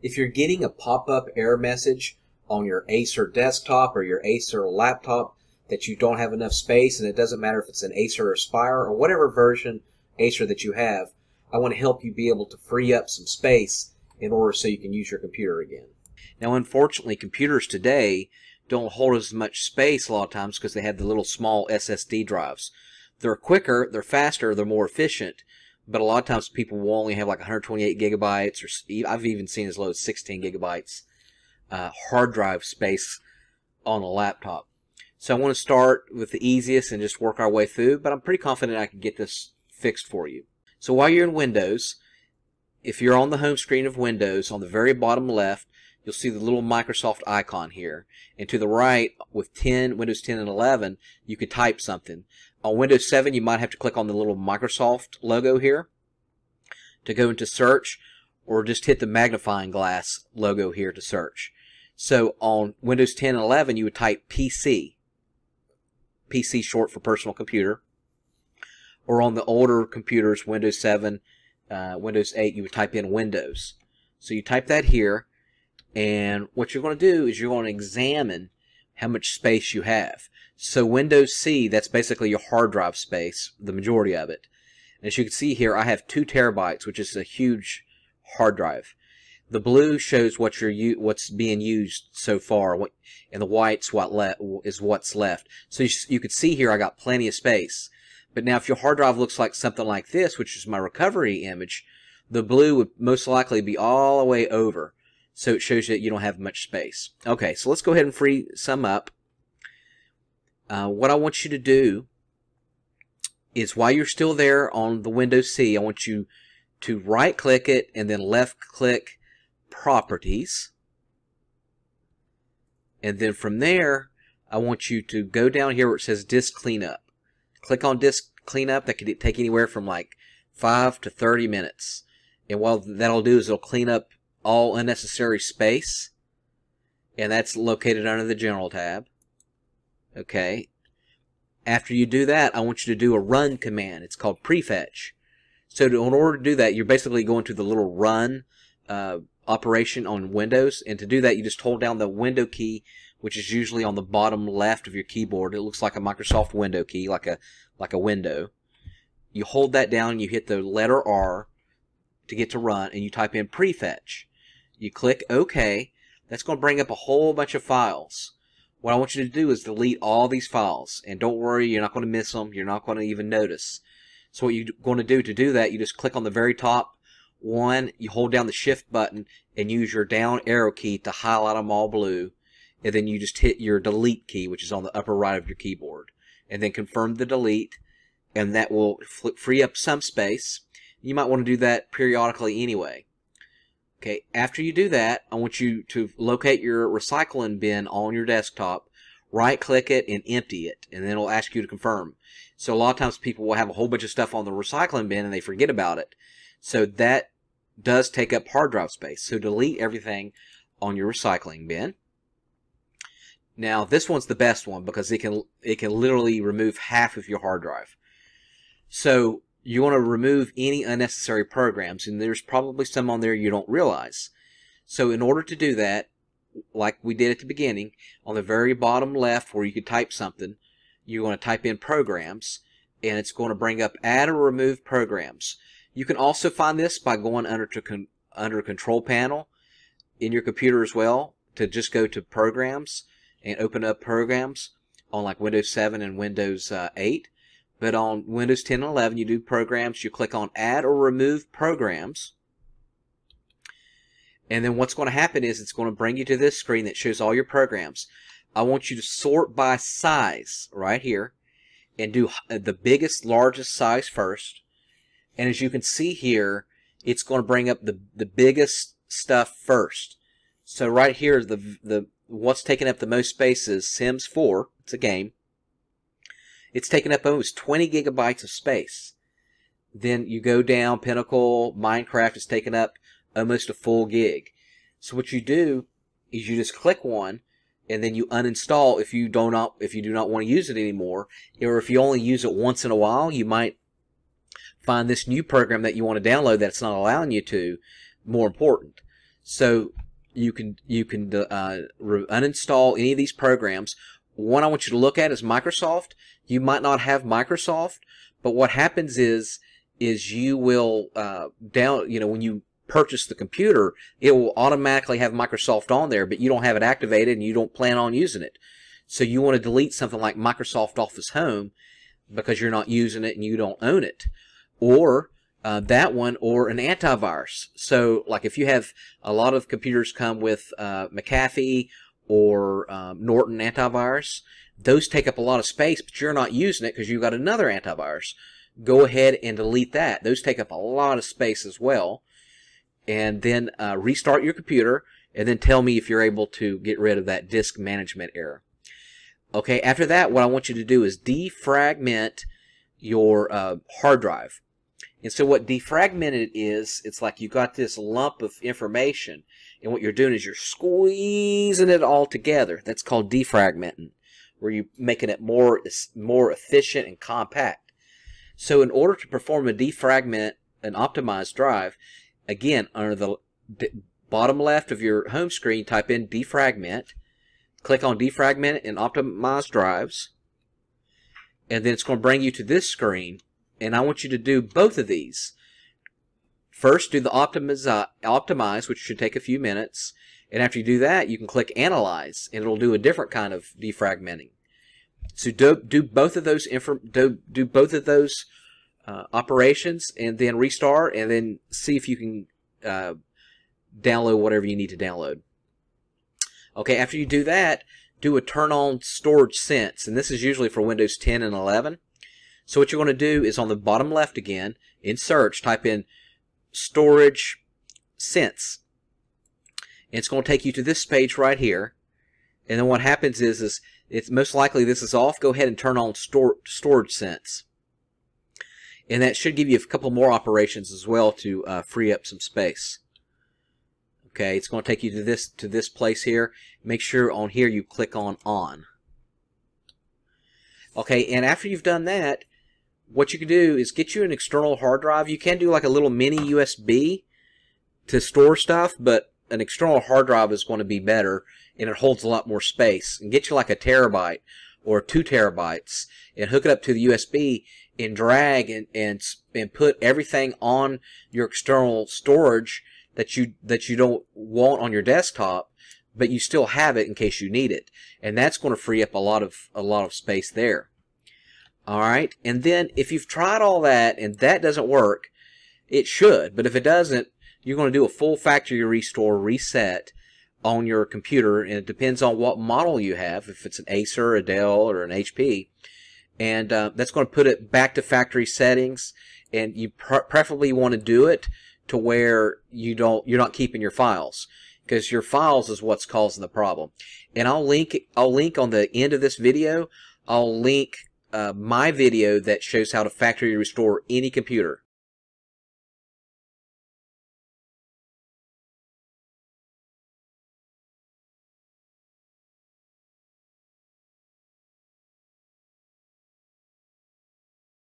If you're getting a pop-up error message on your Acer desktop or your Acer laptop that you don't have enough space, and it doesn't matter if it's an Acer Aspire or whatever version Acer that you have, I want to help you be able to free up some space in order so you can use your computer again. Now, unfortunately, computers today don't hold as much space a lot of times because they have the little small SSD drives. They're quicker, they're faster, they're more efficient, but a lot of times people will only have like 128 gigabytes, or I've even seen as low as 16 gigabytes uh, hard drive space on a laptop. So I want to start with the easiest and just work our way through, but I'm pretty confident I can get this fixed for you. So while you're in Windows, if you're on the home screen of Windows, on the very bottom left, you'll see the little Microsoft icon here. And to the right, with 10, Windows 10 and 11, you could type something. On Windows 7, you might have to click on the little Microsoft logo here to go into search, or just hit the magnifying glass logo here to search. So on Windows 10 and 11, you would type PC. PC short for personal computer. Or on the older computers, Windows 7, uh, Windows 8, you would type in Windows. So you type that here, and what you're going to do is you're going to examine how much space you have. So Windows C, that's basically your hard drive space, the majority of it. And as you can see here, I have two terabytes, which is a huge hard drive. The blue shows what you're what's being used so far, and the white's what le is what's left. So you, you can see here I got plenty of space. But now if your hard drive looks like something like this, which is my recovery image, the blue would most likely be all the way over. So it shows you that you don't have much space. Okay, so let's go ahead and free some up. Uh, what I want you to do is while you're still there on the Windows C, I want you to right click it and then left click properties. And then from there, I want you to go down here where it says disk cleanup. Click on disk cleanup. That could take anywhere from like 5 to 30 minutes. And what that'll do is it'll clean up all unnecessary space. And that's located under the general tab. Okay. After you do that, I want you to do a run command. It's called prefetch. So to, in order to do that, you're basically going to the little run uh, operation on Windows. And to do that, you just hold down the window key, which is usually on the bottom left of your keyboard. It looks like a Microsoft window key, like a like a window. You hold that down, you hit the letter R to get to run, and you type in prefetch. You click OK. That's going to bring up a whole bunch of files. What I want you to do is delete all these files. And don't worry, you're not going to miss them. You're not going to even notice. So what you're going to do to do that, you just click on the very top one, you hold down the shift button and use your down arrow key to highlight them all blue. And then you just hit your delete key, which is on the upper right of your keyboard. And then confirm the delete. And that will free up some space. You might want to do that periodically anyway. Okay, after you do that, I want you to locate your recycling bin on your desktop, right click it and empty it, and then it'll ask you to confirm. So a lot of times people will have a whole bunch of stuff on the recycling bin and they forget about it. So that does take up hard drive space. So delete everything on your recycling bin. Now this one's the best one because it can it can literally remove half of your hard drive. So you want to remove any unnecessary programs, and there's probably some on there you don't realize. So in order to do that, like we did at the beginning, on the very bottom left where you could type something, you're going to type in programs, and it's going to bring up add or remove programs. You can also find this by going under to con under control panel in your computer as well to just go to programs and open up programs on like Windows 7 and Windows uh, 8 but on Windows 10 and 11, you do programs, you click on add or remove programs. And then what's going to happen is it's going to bring you to this screen that shows all your programs. I want you to sort by size right here and do the biggest, largest size first. And as you can see here, it's going to bring up the, the biggest stuff first. So right here, the, the what's taking up the most space is Sims 4. It's a game. It's taken up almost 20 gigabytes of space. Then you go down, Pinnacle, Minecraft is taken up almost a full gig. So what you do is you just click one and then you uninstall if you do not if you do not want to use it anymore or if you only use it once in a while you might find this new program that you want to download that's not allowing you to more important So you can you can uh, uninstall any of these programs. One I want you to look at is Microsoft. You might not have Microsoft, but what happens is is you will uh, down you know when you purchase the computer, it will automatically have Microsoft on there, but you don't have it activated and you don't plan on using it. So you want to delete something like Microsoft Office Home because you're not using it and you don't own it. Or uh, that one or an antivirus. So like if you have a lot of computers come with uh, McAfee or um, Norton antivirus, those take up a lot of space, but you're not using it because you've got another antivirus. Go ahead and delete that. Those take up a lot of space as well. And then uh, restart your computer and then tell me if you're able to get rid of that disk management error. Okay, after that, what I want you to do is defragment your uh, hard drive. And so what defragmented is, it's like you got this lump of information, and what you're doing is you're squeezing it all together. That's called defragmenting, where you're making it more, more efficient and compact. So in order to perform a defragment, an optimized drive, again, under the bottom left of your home screen, type in defragment, Click on defragment and optimize drives. And then it's going to bring you to this screen. And I want you to do both of these. First, do the optimize, optimize, which should take a few minutes. And after you do that, you can click Analyze, and it'll do a different kind of defragmenting. So do, do both of those do, do both of those uh, operations, and then restart, and then see if you can uh, download whatever you need to download. Okay, after you do that, do a turn on storage sense, and this is usually for Windows 10 and 11. So what you're going to do is on the bottom left again, in search, type in storage sense. And it's going to take you to this page right here. And then what happens is, is it's most likely this is off. Go ahead and turn on store, storage sense. And that should give you a couple more operations as well to uh, free up some space. Okay, it's going to take you to this to this place here. Make sure on here you click on on. Okay, and after you've done that, what you can do is get you an external hard drive. You can do like a little mini USB to store stuff, but an external hard drive is going to be better and it holds a lot more space. And get you like a terabyte or two terabytes and hook it up to the USB and drag and, and, and put everything on your external storage that you that you don't want on your desktop, but you still have it in case you need it, and that's going to free up a lot of a lot of space there. All right, and then if you've tried all that and that doesn't work, it should, but if it doesn't, you're going to do a full factory restore reset on your computer, and it depends on what model you have. If it's an Acer, a Dell, or an HP, and uh, that's going to put it back to factory settings. And you preferably want to do it to where you don't you're not keeping your files because your files is what's causing the problem. And I'll link I'll link on the end of this video. I'll link uh, my video that shows how to factory restore any computer.